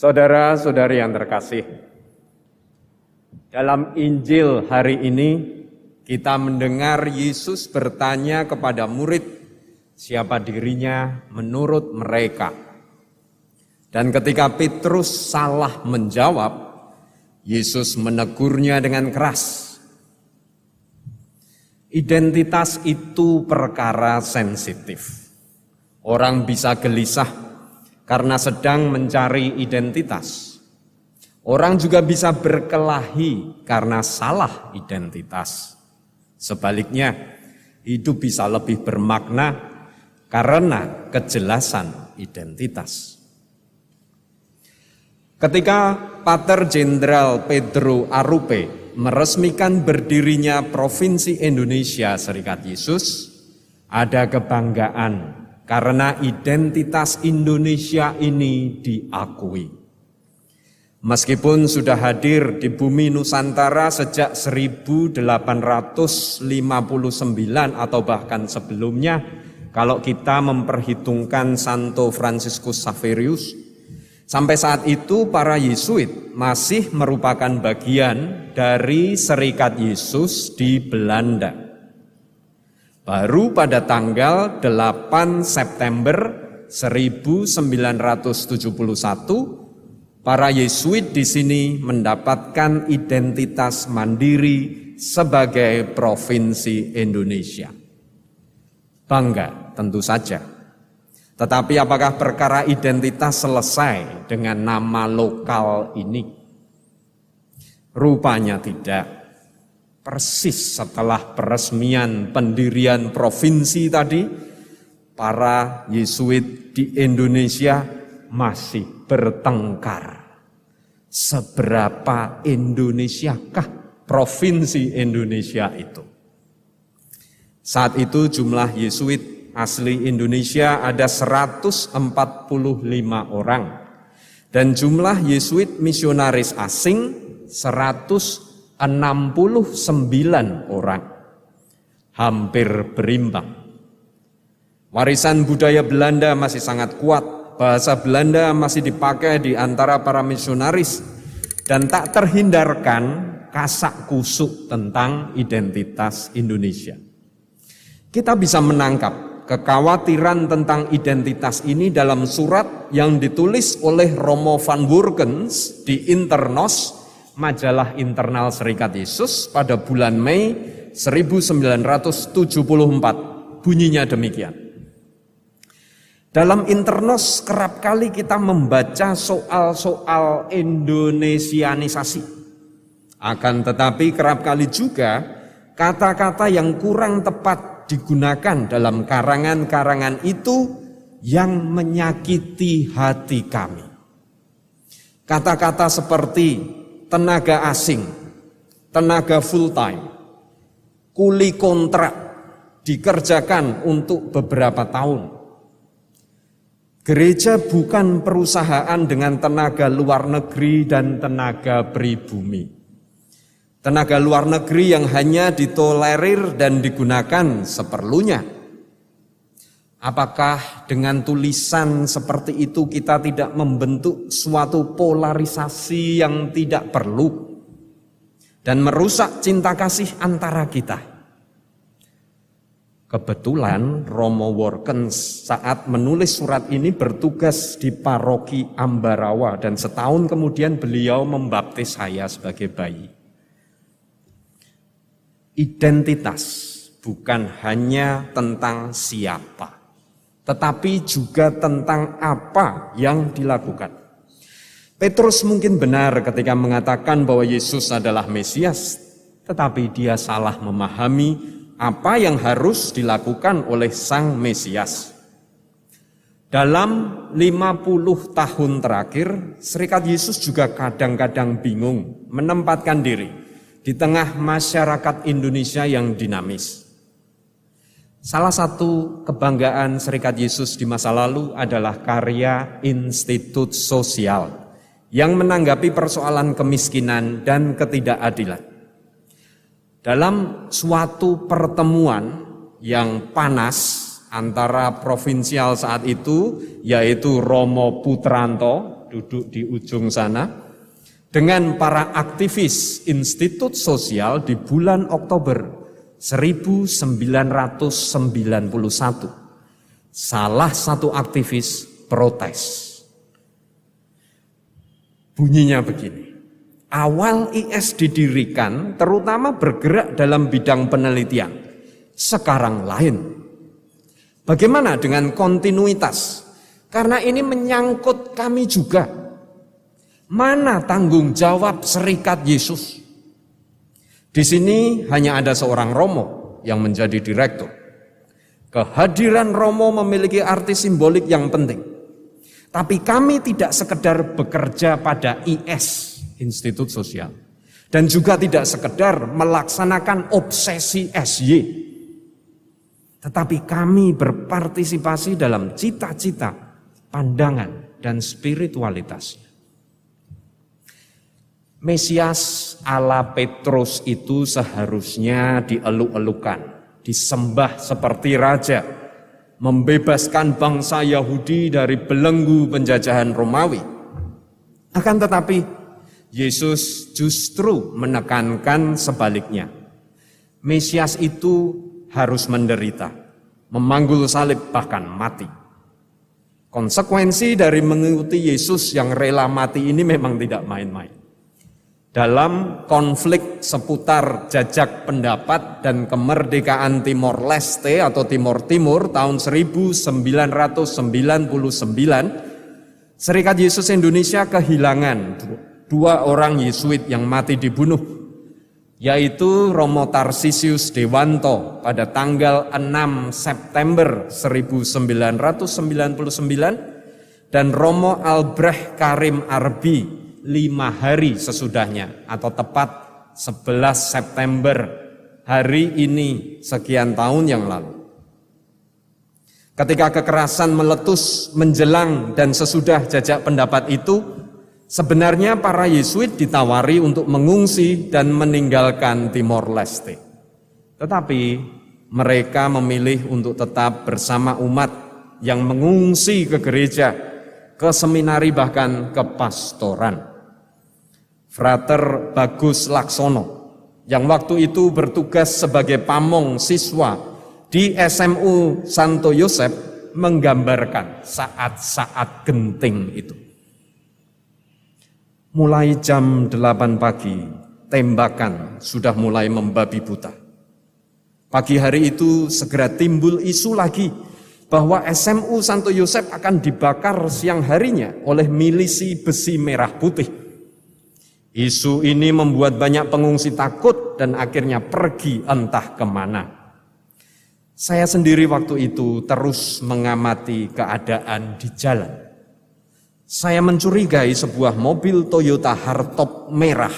Saudara-saudari yang terkasih, dalam Injil hari ini kita mendengar Yesus bertanya kepada murid siapa dirinya menurut mereka. Dan ketika Petrus salah menjawab, Yesus menegurnya dengan keras. Identitas itu perkara sensitif. Orang bisa gelisah karena sedang mencari identitas. Orang juga bisa berkelahi karena salah identitas. Sebaliknya, hidup bisa lebih bermakna karena kejelasan identitas. Ketika Pater Jenderal Pedro Arupe meresmikan berdirinya Provinsi Indonesia Serikat Yesus, ada kebanggaan karena identitas Indonesia ini diakui. Meskipun sudah hadir di bumi Nusantara sejak 1859 atau bahkan sebelumnya, kalau kita memperhitungkan Santo Franciscus Saverius, Sampai saat itu para Yesuit masih merupakan bagian dari Serikat Yesus di Belanda. Baru pada tanggal 8 September 1971 para Yesuit di sini mendapatkan identitas mandiri sebagai provinsi Indonesia. Bangga tentu saja tetapi apakah perkara identitas selesai dengan nama lokal ini? Rupanya tidak. Persis setelah peresmian pendirian provinsi tadi, para Yesuit di Indonesia masih bertengkar. Seberapa Indonesiakah provinsi Indonesia itu? Saat itu jumlah Yesuit asli Indonesia ada 145 orang dan jumlah Yesuit misionaris asing 169 orang. Hampir berimbang. Warisan budaya Belanda masih sangat kuat. Bahasa Belanda masih dipakai di antara para misionaris dan tak terhindarkan kasak kusuk tentang identitas Indonesia. Kita bisa menangkap kekhawatiran tentang identitas ini dalam surat yang ditulis oleh Romo van Burgens di Internos, majalah internal Serikat Yesus pada bulan Mei 1974. Bunyinya demikian. Dalam Internos kerap kali kita membaca soal-soal Indonesianisasi. Akan tetapi kerap kali juga kata-kata yang kurang tepat digunakan dalam karangan-karangan itu yang menyakiti hati kami. Kata-kata seperti tenaga asing, tenaga full time, kuli kontrak dikerjakan untuk beberapa tahun. Gereja bukan perusahaan dengan tenaga luar negeri dan tenaga pribumi. Tenaga luar negeri yang hanya ditolerir dan digunakan seperlunya. Apakah dengan tulisan seperti itu kita tidak membentuk suatu polarisasi yang tidak perlu dan merusak cinta kasih antara kita? Kebetulan Romo Workens saat menulis surat ini bertugas di paroki Ambarawa dan setahun kemudian beliau membaptis saya sebagai bayi. Identitas bukan hanya tentang siapa, tetapi juga tentang apa yang dilakukan. Petrus mungkin benar ketika mengatakan bahwa Yesus adalah Mesias, tetapi dia salah memahami apa yang harus dilakukan oleh Sang Mesias. Dalam 50 tahun terakhir, Serikat Yesus juga kadang-kadang bingung menempatkan diri di tengah masyarakat Indonesia yang dinamis. Salah satu kebanggaan Serikat Yesus di masa lalu adalah karya Institut Sosial yang menanggapi persoalan kemiskinan dan ketidakadilan. Dalam suatu pertemuan yang panas antara provinsial saat itu yaitu Romo Putranto duduk di ujung sana dengan para aktivis institut sosial di bulan Oktober 1991. Salah satu aktivis protes. Bunyinya begini. Awal IS didirikan terutama bergerak dalam bidang penelitian. Sekarang lain. Bagaimana dengan kontinuitas? Karena ini menyangkut kami juga. Mana tanggung jawab serikat Yesus? Di sini hanya ada seorang Romo yang menjadi direktur. Kehadiran Romo memiliki arti simbolik yang penting. Tapi kami tidak sekedar bekerja pada IS, Institut Sosial. Dan juga tidak sekedar melaksanakan obsesi SY. Tetapi kami berpartisipasi dalam cita-cita, pandangan, dan spiritualitasnya. Mesias ala Petrus itu seharusnya dieluk-elukan, disembah seperti raja, membebaskan bangsa Yahudi dari belenggu penjajahan Romawi. Akan tetapi Yesus justru menekankan sebaliknya. Mesias itu harus menderita, memanggul salib bahkan mati. Konsekuensi dari mengikuti Yesus yang rela mati ini memang tidak main-main dalam konflik seputar jajak pendapat dan kemerdekaan Timor Leste atau Timor Timur tahun 1999, Serikat Yesus Indonesia kehilangan dua orang Yesuit yang mati dibunuh, yaitu Romo Tarsisius Dewanto pada tanggal 6 September 1999 dan Romo Albrecht Karim Arbi lima hari sesudahnya atau tepat 11 September hari ini sekian tahun yang lalu. Ketika kekerasan meletus menjelang dan sesudah jajak pendapat itu, sebenarnya para Yesuit ditawari untuk mengungsi dan meninggalkan Timor Leste. Tetapi mereka memilih untuk tetap bersama umat yang mengungsi ke gereja, ke seminari bahkan ke pastoran. Frater Bagus Laksono yang waktu itu bertugas sebagai pamong siswa di SMU Santo Yosep menggambarkan saat-saat genting itu. Mulai jam 8 pagi, tembakan sudah mulai membabi buta. Pagi hari itu segera timbul isu lagi bahwa SMU Santo Yosep akan dibakar siang harinya oleh milisi besi merah putih. Isu ini membuat banyak pengungsi takut dan akhirnya pergi entah ke mana. Saya sendiri waktu itu terus mengamati keadaan di jalan. Saya mencurigai sebuah mobil Toyota hardtop merah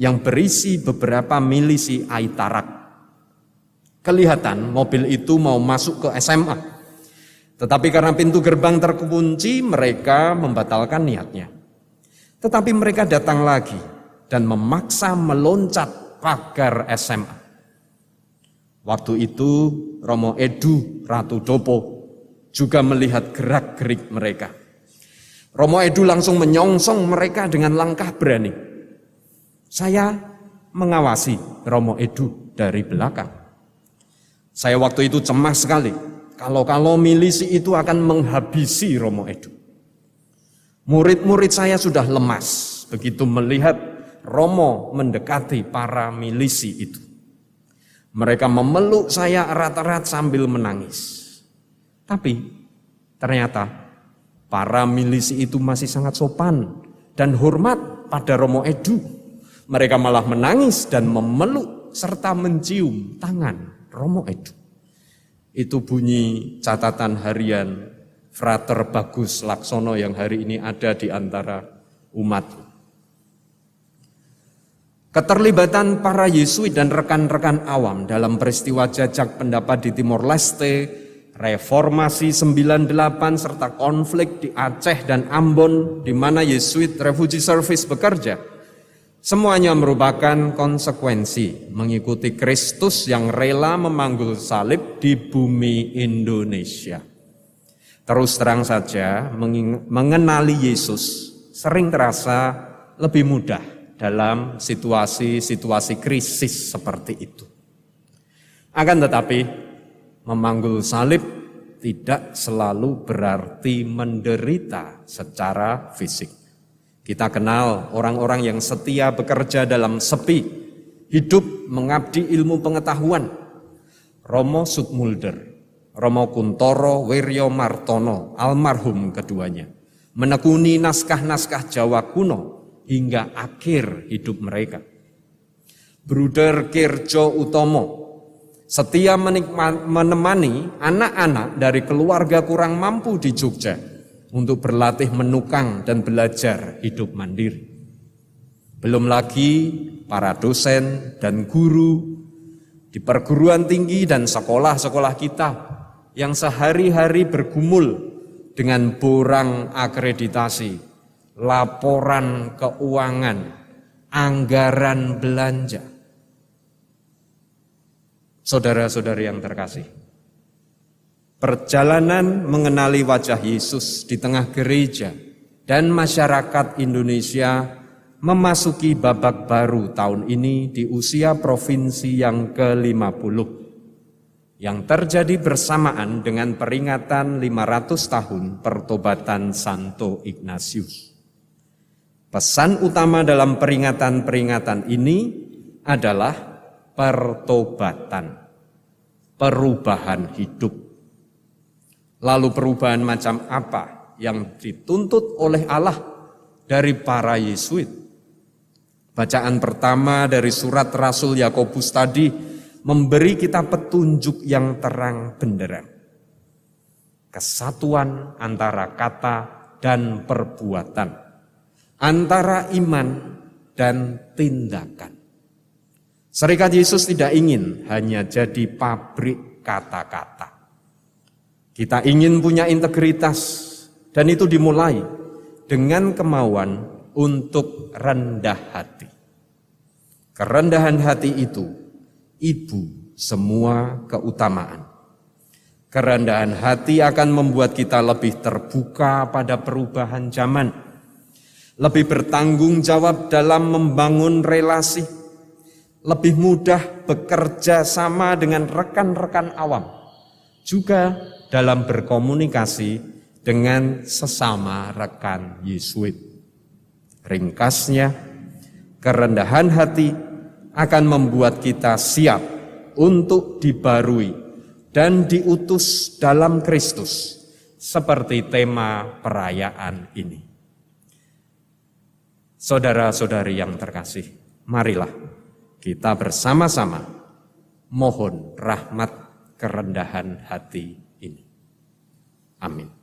yang berisi beberapa milisi Aitarak. Kelihatan mobil itu mau masuk ke SMA. Tetapi karena pintu gerbang terkunci, mereka membatalkan niatnya. Tetapi mereka datang lagi dan memaksa meloncat pagar SMA. Waktu itu Romo Edu Ratu Dopo juga melihat gerak-gerik mereka. Romo Edu langsung menyongsong mereka dengan langkah berani. Saya mengawasi Romo Edu dari belakang. Saya waktu itu cemas sekali. Kalau-kalau milisi itu akan menghabisi Romo Edu. Murid-murid saya sudah lemas begitu melihat Romo mendekati para milisi itu. Mereka memeluk saya erat-erat sambil menangis. Tapi ternyata para milisi itu masih sangat sopan dan hormat pada Romo Edu. Mereka malah menangis dan memeluk serta mencium tangan Romo Edu. Itu bunyi catatan harian Frater Bagus Laksono yang hari ini ada di antara umat. Keterlibatan para Yesuit dan rekan-rekan awam dalam peristiwa jajak pendapat di Timor Leste, reformasi 98 serta konflik di Aceh dan Ambon di mana Yesuit Refugee Service bekerja, semuanya merupakan konsekuensi mengikuti Kristus yang rela memanggul salib di bumi Indonesia. Terus terang saja mengenali Yesus sering terasa lebih mudah dalam situasi-situasi krisis seperti itu. Akan tetapi, memanggul salib tidak selalu berarti menderita secara fisik. Kita kenal orang-orang yang setia bekerja dalam sepi, hidup mengabdi ilmu pengetahuan. Romo Sukmulder, Romo Kuntoro Wiryo Martono, almarhum keduanya, menekuni naskah-naskah Jawa kuno hingga akhir hidup mereka. Bruder Kirjo Utomo, setia menemani anak-anak dari keluarga kurang mampu di Jogja untuk berlatih menukang dan belajar hidup mandiri. Belum lagi para dosen dan guru di perguruan tinggi dan sekolah-sekolah kita yang sehari-hari bergumul dengan borang akreditasi, laporan keuangan, anggaran belanja. Saudara-saudari yang terkasih, perjalanan mengenali wajah Yesus di tengah gereja dan masyarakat Indonesia memasuki babak baru tahun ini di usia provinsi yang ke-50 yang terjadi bersamaan dengan peringatan 500 tahun pertobatan Santo Ignatius. Pesan utama dalam peringatan-peringatan ini adalah pertobatan, perubahan hidup. Lalu perubahan macam apa yang dituntut oleh Allah dari para Yesuit? Bacaan pertama dari surat Rasul Yakobus tadi memberi kita petunjuk yang terang benderang. Kesatuan antara kata dan perbuatan, antara iman dan tindakan. Serikat Yesus tidak ingin hanya jadi pabrik kata-kata. Kita ingin punya integritas dan itu dimulai dengan kemauan untuk rendah hati. Kerendahan hati itu ibu semua keutamaan. Kerendahan hati akan membuat kita lebih terbuka pada perubahan zaman, lebih bertanggung jawab dalam membangun relasi, lebih mudah bekerja sama dengan rekan-rekan awam, juga dalam berkomunikasi dengan sesama rekan Yesuit. Ringkasnya, kerendahan hati akan membuat kita siap untuk dibarui dan diutus dalam Kristus seperti tema perayaan ini. Saudara-saudari yang terkasih, marilah kita bersama-sama mohon rahmat kerendahan hati ini. Amin.